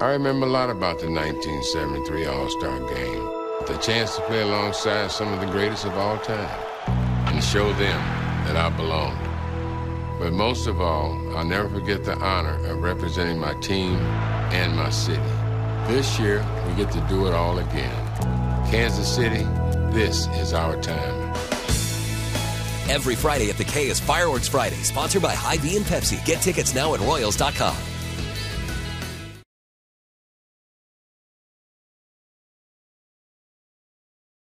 I remember a lot about the 1973 All-Star Game. The chance to play alongside some of the greatest of all time and show them that I belong. But most of all, I'll never forget the honor of representing my team and my city. This year, we get to do it all again. Kansas City, this is our time. Every Friday at the K is Fireworks Friday, sponsored by Hy-Vee and Pepsi. Get tickets now at Royals.com.